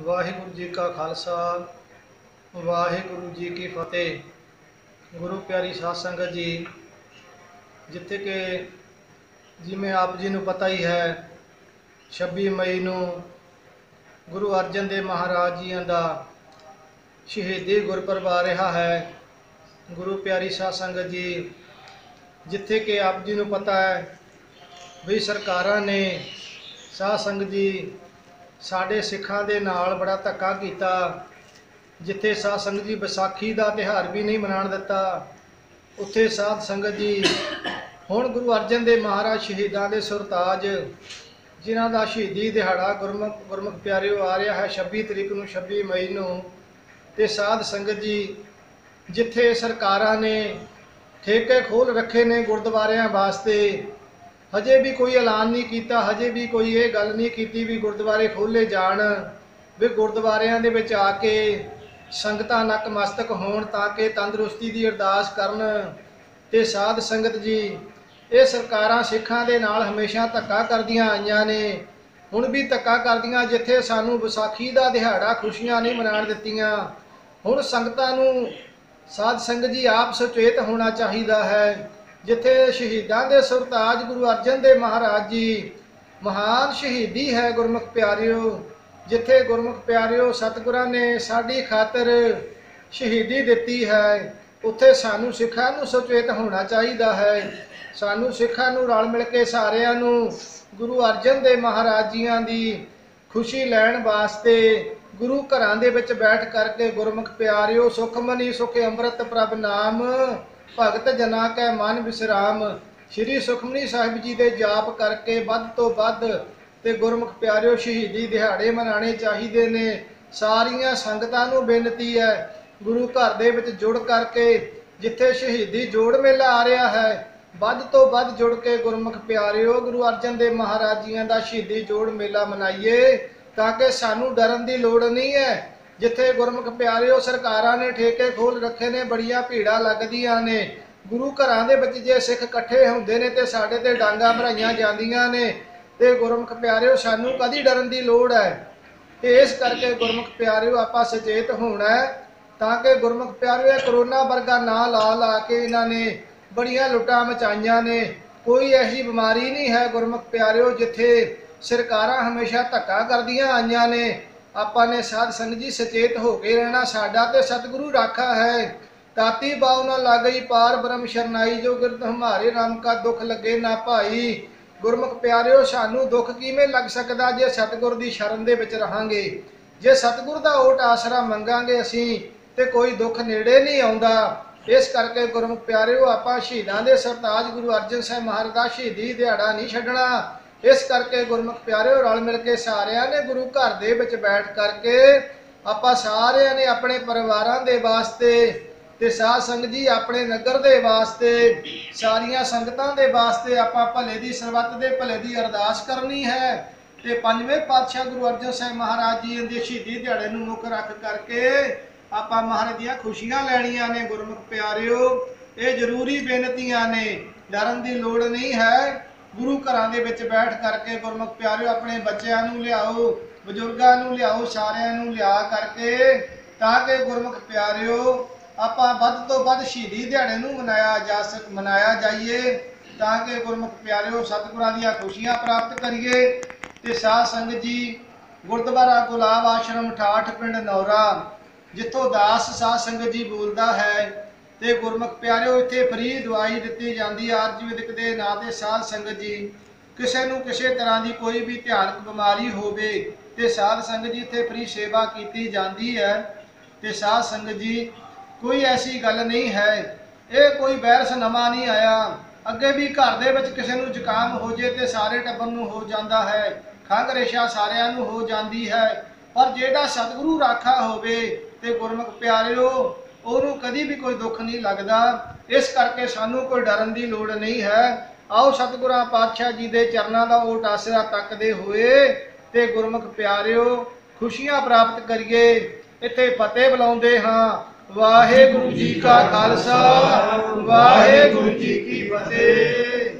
ਵਾਹਿਗੁਰੂ ਜੀ ਕਾ ਖਾਲਸਾ, ਵਾਹਿਗੁਰੂ ਜੀ ਕੀ ਫਤਿਹ। ਗੁਰੂ ਪਿਆਰੀ ਸਾਧ ਸੰਗਤ ਜੀ, ਜਿੱਥੇ ਕਿ ਜਿਵੇਂ ਆਪ ਜੀ ਨੂੰ ਪਤਾ ਹੀ ਹੈ 26 ਮਈ ਨੂੰ ਗੁਰੂ ਅਰਜਨ ਦੇਵ ਮਹਾਰਾਜ ਜੀਆਂ ਦਾ ਸ਼ਹੀਦੀ ਗੁਰਪੁਰਬ ਆ ਰਿਹਾ ਹੈ। ਗੁਰੂ ਪਿਆਰੀ ਸਾਧ ਸੰਗਤ ਜੀ, ਜਿੱਥੇ ਕਿ ਆਪ ਜੀ ਨੂੰ ਪਤਾ ਹੈ ਵੀ ਸਰਕਾਰਾਂ ਨੇ ਸਾਧ ਸੰਗਤ ਜੀ ਸਾਡੇ ਸਿੱਖਾਂ ਦੇ ਨਾਲ ਬੜਾ ਧੱਕਾ ਕੀਤਾ, ਜਿੱਥੇ ਸਾਧ ਸੰਗਤ ਜੀ ਵਿਸਾਖੀ ਦਾ ਤਿਹਾਰ ਵੀ ਨਹੀਂ ਮਨਾਉਣ ਦਿੱਤਾ। ਉੱਥੇ ਸਾਧ ਸੰਗਤ ਜੀ ਹੁਣ ਗੁਰੂ ਅਰਜਨ ਦੇਵ ਮਹਾਰਾਜ ਸ਼ਹੀਦਾਂ ਦੇ ਸੁਰਤਾਜ, ਜਿਨ੍ਹਾਂ ਦਾ ਸ਼ਹੀਦੀ ਦਿਹਾੜਾ ਗੁਰਮੁਖ ਗੁਰਮੁਖ ਪਿਆਰਿਓ ਆ ਰਿਹਾ ਹੈ 26 ਤਰੀਕ ਨੂੰ 26 ਮਈ ਨੂੰ। ਤੇ ਸਾਧ ਸੰਗਤ ਜੀ ਜਿੱਥੇ ਸਰਕਾਰਾਂ ਨੇ ਠੇਕੇ ਖੋਲ ਰੱਖੇ ਨੇ ਗੁਰਦੁਆਰਿਆਂ ਵਾਸਤੇ ਹਜੇ ਵੀ ਕੋਈ ਐਲਾਨ ਨਹੀਂ ਕੀਤਾ, ਹਜੇ ਵੀ ਕੋਈ ਇਹ ਗੱਲ ਨਹੀਂ ਕੀਤੀ ਵੀ ਗੁਰਦੁਆਰੇ ਖੋਲੇ ਜਾਣ, ਵੀ ਗੁਰਦੁਆਰਿਆਂ ਦੇ ਵਿੱਚ ਆ ਕੇ ਸੰਗਤਾਂ ਨਕਮਸਤਕ ਹੋਣ ਤਾਂ ਕਿ ਤੰਦਰੁਸਤੀ ਦੀ ਅਰਦਾਸ ਕਰਨ ਤੇ ਸਾਧ ਸੰਗਤ ਜੀ, ਇਹ ਸਰਕਾਰਾਂ ਸਿੱਖਾਂ ਦੇ ਨਾਲ ਹਮੇਸ਼ਾ ਧੱਕਾ ਕਰਦੀਆਂ ਆਈਆਂ ਨੇ। ਹੁਣ ਵੀ ਧੱਕਾ ਕਰਦੀਆਂ ਜਿੱਥੇ ਸਾਨੂੰ ਵਿਸਾਖੀ ਦਾ ਦਿਹਾੜਾ ਖੁਸ਼ੀਆਂ ਨਹੀਂ ਮਨਾਉਣ ਦਿੱਤੀਆਂ। ਹੁਣ ਸੰਗਤਾਂ ਨੂੰ ਸਾਧ ਸੰਗਤ ਜੀ ਆਪ ਸੁਚੇਤ ਹੋਣਾ ਚਾਹੀਦਾ ਹੈ। ਜਿੱਥੇ ਸ਼ਹੀਦਾਂ ਦੇ ਸਰਤਾਜ ਗੁਰੂ ਅਰਜਨ ਦੇਵ ਮਹਾਰਾਜ ਜੀ ਮਹਾਨ ਸ਼ਹੀਦੀ ਹੈ ਗੁਰਮੁਖ ਪਿਆਰਿਓ, ਜਿੱਥੇ ਗੁਰਮੁਖ ਪਿਆਰਿਓ ਸਤਿਗੁਰਾਂ ਨੇ ਸਾਡੀ ਖਾਤਰ ਸ਼ਹੀਦੀ ਦਿੱਤੀ ਹੈ, ਉੱਥੇ ਸਾਨੂੰ ਸਿੱਖਾਂ ਨੂੰ ਸੁਚੇਤ ਹੋਣਾ ਚਾਹੀਦਾ ਹੈ। ਸਾਨੂੰ ਸਿੱਖਾਂ ਨੂੰ ਰਲ ਮਿਲ ਕੇ ਸਾਰਿਆਂ ਨੂੰ ਗੁਰੂ ਅਰਜਨ ਦੇਵ ਮਹਾਰਾਜ ਜੀਆਂ ਦੀ ਖੁਸ਼ੀ ਲੈਣ ਵਾਸਤੇ ਗੁਰੂ ਘਰਾਂ ਦੇ ਵਿੱਚ ਬੈਠ ਕਰਕੇ ਗੁਰਮੁਖ ਪਿਆਰਿਓ, ਸੁਖਮਨੀ ਸੁਖ ਅੰਮ੍ਰਿਤ ਪ੍ਰਭ ਨਾਮ ਭਗਤ ਜਨਾ ਕੈ ਮਨ ਵਿਸਰਾਮ। ਸ੍ਰੀ ਸੁਖਮਨੀ ਸਾਹਿਬ ਜੀ ਦੇ ਜਾਪ ਕਰਕੇ ਵੱਧ ਤੋਂ ਵੱਧ ਤੇ ਗੁਰਮੁਖ ਪਿਆਰਿਓ, ਸ਼ਹੀਦੀ ਦਿਹਾੜੇ ਮਨਾਣੇ ਚਾਹੀਦੇ ਨੇ। ਸਾਰੀਆਂ ਸੰਗਤਾਂ ਨੂੰ ਬੇਨਤੀ ਹੈ, ਗੁਰੂ ਘਰ ਦੇ ਵਿੱਚ ਜੁੜ ਕਰਕੇ ਜਿੱਥੇ ਸ਼ਹੀਦੀ ਜੋੜ ਮੇਲਾ ਆ ਰਿਹਾ ਹੈ, ਵੱਧ ਤੋਂ ਵੱਧ ਜੁੜ ਕੇ ਗੁਰਮੁਖ ਪਿਆਰਿਓ, ਗੁਰੂ ਅਰਜਨ ਦੇਵ ਮਹਾਰਾਜ ਜੀਆਂ ਦਾ ਸ਼ਹੀਦੀ ਜੋੜ ਮੇਲਾ ਮਨਾਈਏ, ਤਾਂ ਕਿ ਸਾਨੂੰ ਡਰਨ ਦੀ ਲੋੜ ਨਹੀਂ ਹੈ। ਜਿੱਥੇ ਗੁਰਮੁਖ ਪਿਆਰਿਓ ਸਰਕਾਰਾਂ ਨੇ ਠੇਕੇ ਖੋਲ ਰੱਖੇ ਨੇ, ਬੜੀਆਂ ਭੀੜਾਂ ਲੱਗਦੀਆਂ ਨੇ। ਗੁਰੂ ਘਰਾਂ ਦੇ ਵਿੱਚ ਜੇ ਸਿੱਖ ਇਕੱਠੇ ਹੁੰਦੇ ਨੇ ਤੇ ਸਾਡੇ ਤੇ ਡਾਂਗਾ ਭਰਾਈਆਂ ਜਾਂਦੀਆਂ ਨੇ। ਤੇ ਗੁਰਮੁਖ ਪਿਆਰਿਓ, ਸਾਨੂੰ ਕਦੀ ਡਰਨ ਦੀ ਲੋੜ ਹੈ? ਤੇ ਇਸ ਕਰਕੇ ਗੁਰਮੁਖ ਪਿਆਰਿਓ, ਆਪਾਂ ਸੁਚੇਤ ਹੋਣਾ ਹੈ ਤਾਂ ਕਿ ਗੁਰਮੁਖ ਪਿਆਰਿਓ, ਇਹ ਕਰੋਨਾ ਵਰਗਾ ਨਾਂ ਲਾ ਲਾ ਕੇ ਇਹਨਾਂ ਨੇ ਬੜੀਆਂ ਲੁੱਟਾਂ ਮਚਾਈਆਂ ਨੇ। ਕੋਈ ਐਸੀ ਬਿਮਾਰੀ ਨਹੀਂ ਹੈ ਗੁਰਮੁਖ ਪਿਆਰਿਓ, ਜਿੱਥੇ ਸਰਕਾਰਾਂ ਹਮੇਸ਼ਾ ਧੱਕਾ ਕਰਦੀਆਂ ਆਈਆਂ ਨੇ। ਆਪਾਂ ਨੇ ਸਾਧ ਸੰਗਤ ਜੀ ਸਚੇਤ ਹੋ ਕੇ ਰਹਿਣਾ ਸਾਡਾ ਤੇ ਸਤਿਗੁਰੂ ਰਾਖਾ ਹੈ। ਤਾਤੀ ਬਾਉ ਨਾ ਲੱਗਈ ਪਾਰ ਬ੍ਰਹਮ ਸ਼ਰਨਾਈ ਜੋ ਗਿਰਦ ਹਮਾਰੇ ਰਾਮ ਕਾ ਦੁੱਖ ਲੱਗੇ ਨਾ ਭਾਈ। ਗੁਰਮੁਖ ਪਿਆਰਿਓ, ਸਾਨੂੰ ਦੁੱਖ ਕਿਵੇਂ ਲੱਗ ਸਕਦਾ ਜੇ ਸਤਿਗੁਰ ਦੀ ਸ਼ਰਨ ਦੇ ਵਿੱਚ ਰਹਾਂਗੇ? ਜੇ ਸਤਿਗੁਰ ਦਾ ਓਟ ਆਸਰਾ ਮੰਗਾਂਗੇ ਅਸੀਂ ਤੇ ਕੋਈ ਦੁੱਖ ਨੇੜੇ ਨਹੀਂ ਆਉਂਦਾ। ਇਸ ਕਰਕੇ ਗੁਰਮੁਖ ਪਿਆਰਿਓ, ਆਪਾਂ ਸ਼ਹੀਦਾਂ ਦੇ ਸਰਤਾਜ ਗੁਰੂ ਅਰਜਨ ਸਾਹਿਬ ਮਹਾਰਾਜ ਦਾ ਸ਼ਹੀਦੀ ਦਿਹਾੜਾ ਨਹੀਂ ਛੱਡਣਾ। ਇਸ ਕਰਕੇ ਗੁਰਮੁਖ ਪਿਆਰਿਓ, ਰਲ ਮਿਲ ਕੇ ਸਾਰਿਆਂ ਨੇ ਗੁਰੂ ਘਰ ਦੇ ਵਿੱਚ ਬੈਠ ਕਰਕੇ ਆਪਾਂ ਸਾਰਿਆਂ ਨੇ ਆਪਣੇ ਪਰਿਵਾਰਾਂ ਦੇ ਵਾਸਤੇ ਤੇ ਸਾਧ ਸੰਗਤ ਜੀ ਆਪਣੇ ਨਗਰ ਦੇ ਵਾਸਤੇ, ਸਾਰੀਆਂ ਸੰਗਤਾਂ ਦੇ ਵਾਸਤੇ ਆਪਾਂ ਭਲੇ ਦੀ ਸਰਬੱਤ ਦੇ, ਭਲੇ ਦੀ ਅਰਦਾਸ ਕਰਨੀ ਹੈ। ਤੇ ਪੰਜਵੇਂ ਪਾਤਸ਼ਾਹ ਗੁਰੂ ਅਰਜਨ ਸਾਹਿਬ ਮਹਾਰਾਜ ਜੀ ਦੇ ਸ਼ਹੀਦੀ ਦਿਹਾੜੇ ਨੂੰ ਮੁੱਖ ਰੱਖ ਕਰਕੇ ਆਪਾਂ ਮਹਾਰਾਜ ਦੀਆਂ ਖੁਸ਼ੀਆਂ ਲੈਣੀਆਂ ਨੇ ਗੁਰਮੁਖ ਪਿਆਰਿਓ। ਇਹ ਜ਼ਰੂਰੀ ਬੇਨਤੀਆਂ ਨੇ, ਡਰਨ ਦੀ ਲੋੜ ਨਹੀਂ ਹੈ। ਗੁਰੂ ਘਰਾਂ ਦੇ ਵਿੱਚ ਬੈਠ ਕਰਕੇ ਗੁਰਮੁਖ ਪਿਆਰਿਓ, ਆਪਣੇ ਬੱਚਿਆਂ ਨੂੰ ਲਿਆਓ, ਬਜ਼ੁਰਗਾਂ ਨੂੰ ਲਿਆਓ, ਸਾਰਿਆਂ ਨੂੰ ਲਿਆ ਕਰਕੇ ਤਾਂ ਕਿ ਗੁਰਮੁਖ ਪਿਆਰਿਓ, ਆਪਾਂ ਵੱਧ ਤੋਂ ਵੱਧ ਸ਼ਹੀਦੀ ਦਿਹਾੜੇ ਨੂੰ ਮਨਾਇਆ ਜਾ ਸਕ ਮਨਾਇਆ ਜਾਈਏ, ਤਾਂ ਕਿ ਗੁਰਮੁਖ ਪਿਆਰਿਓ ਸਤਿਗੁਰਾਂ ਦੀਆਂ ਖੁਸ਼ੀਆਂ ਪ੍ਰਾਪਤ ਕਰੀਏ। ਤੇ ਸਾਧ ਸੰਗਤ ਜੀ, ਗੁਰਦੁਆਰਾ ਗੁਲਾਬ ਆਸ਼ਰਮ ਠਾਠ ਪਿੰਡ ਨੌਰਾ, ਜਿੱਥੋਂ ਦਾਸ ਸਾਧ ਸੰਗਤ ਜੀ ਬੋਲਦਾ ਹੈ ਤੇ ਗੁਰਮੁਖ ਪਿਆਰਿਓ, ਇੱਥੇ ਫਰੀ ਦਵਾਈ ਦਿੱਤੀ ਜਾਂਦੀ ਹੈ ਆਰਜਵਿਦਕ ਦੇ ਨਾਂ ਤੇ ਸਾਧ ਸੰਗਤ ਜੀ, ਕਿਸੇ ਨੂੰ ਕਿਸੇ ਤਰ੍ਹਾਂ ਦੀ ਕੋਈ ਵੀ ਧਿਆਨਕ ਬਿਮਾਰੀ ਹੋਵੇ ਤੇ ਸਾਧ ਸੰਗਤ ਜੀ ਇੱਥੇ ਫਰੀ ਸੇਵਾ ਕੀਤੀ ਜਾਂਦੀ ਹੈ। ਤੇ ਸਾਧ ਸੰਗਤ ਜੀ, ਕੋਈ ਐਸੀ ਗੱਲ ਨਹੀਂ ਹੈ। ਇਹ ਕੋਈ ਵਾਇਰਸ ਨਵਾਂ ਨਹੀਂ ਆਇਆ। ਅੱਗੇ ਵੀ ਘਰ ਦੇ ਵਿੱਚ ਕਿਸੇ ਨੂੰ ਜ਼ੁਕਾਮ ਹੋ ਜੇ ਤੇ ਸਾਰੇ ਟੱਬਰ ਨੂੰ ਹੋ ਜਾਂਦਾ ਹੈ। ਖੰਘ ਰੇਸ਼ਾ ਸਾਰਿਆਂ ਨੂੰ ਹੋ ਜਾਂਦੀ ਹੈ। ਪਰ ਜਿਹੜਾ ਸਤਿਗੁਰੂ ਰਾਖਾ ਹੋਵੇ ਤੇ ਗੁਰਮੁਖ ਪਿਆਰਿਓ ਉਹਨੂੰ ਕਦੀ ਵੀ ਕੋਈ ਦੁੱਖ ਨਹੀਂ ਲੱਗਦਾ। ਇਸ ਕਰਕੇ ਸਾਨੂੰ ਕੋਈ ਡਰਨ ਦੀ ਲੋੜ ਨਹੀਂ ਹੈ। ਆਓ ਸਤਿਗੁਰਾਂ ਪਾਤਸ਼ਾਹ ਜੀ ਦੇ ਚਰਨਾਂ ਦਾ ਓਟ ਆਸਰਾ ਤੱਕਦੇ ਹੋਏ ਤੇ ਗੁਰਮੁਖ ਪਿਆਰਿਓ, ਖੁਸ਼ੀਆਂ ਪ੍ਰਾਪਤ ਕਰੀਏ। ਇੱਥੇ ਫਤਿਹ ਬੁਲਾਉਂਦੇ ਹਾਂ। ਵਾਹਿਗੁਰੂ ਜੀ ਕਾ ਖਾਲਸਾ, ਵਾਹਿਗੁਰੂ ਜੀ ਕੀ ਫਤਿਹ।